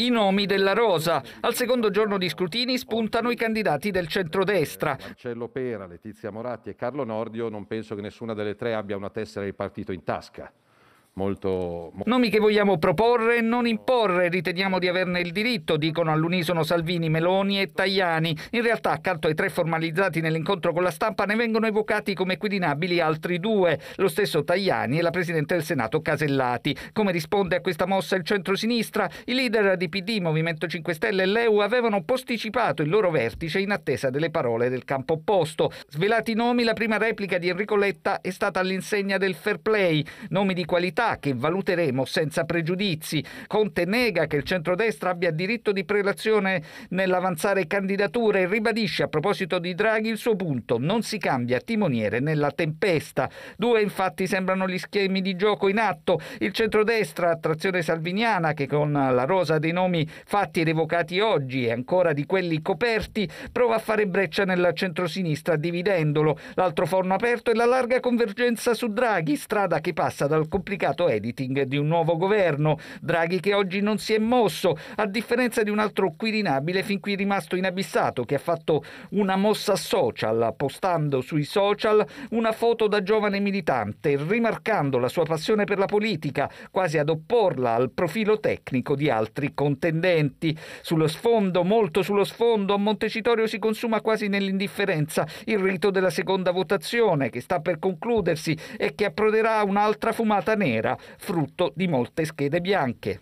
I nomi della Rosa. Al secondo giorno di scrutini spuntano i candidati del centrodestra. Marcello Pera, Letizia Moratti e Carlo Nordio, non penso che nessuna delle tre abbia una tessera di partito in tasca. Molto... Nomi che vogliamo proporre e non imporre, riteniamo di averne il diritto, dicono all'unisono Salvini, Meloni e Tajani. In realtà, accanto ai tre formalizzati nell'incontro con la stampa, ne vengono evocati come quirinabili altri due, lo stesso Tajani e la Presidente del Senato Casellati. Come risponde a questa mossa il centro-sinistra? I leader di PD, Movimento 5 Stelle e l'EU avevano posticipato il loro vertice in attesa delle parole del campo opposto. Svelati i nomi, la prima replica di Enrico Letta è stata all'insegna del fair play, nomi di qualità che valuteremo senza pregiudizi. Conte nega che il centrodestra abbia diritto di prelazione nell'avanzare candidature e ribadisce a proposito di Draghi il suo punto: non si cambia timoniere nella tempesta. Due infatti sembrano gli schemi di gioco in atto. Il centrodestra, attrazione salviniana, che con la rosa dei nomi fatti ed evocati oggi e ancora di quelli coperti, prova a fare breccia nel centrosinistra dividendolo. L'altro forno aperto è la larga convergenza su Draghi, strada che passa dal complicato editing di un nuovo governo. Draghi che oggi non si è mosso, a differenza di un altro quirinabile fin qui rimasto inabissato che ha fatto una mossa social, postando sui social una foto da giovane militante, rimarcando la sua passione per la politica, quasi ad opporla al profilo tecnico di altri contendenti. Sullo sfondo, molto sullo sfondo, a Montecitorio si consuma quasi nell'indifferenza il rito della seconda votazione che sta per concludersi e che approderà un'altra fumata nera frutto di molte schede bianche.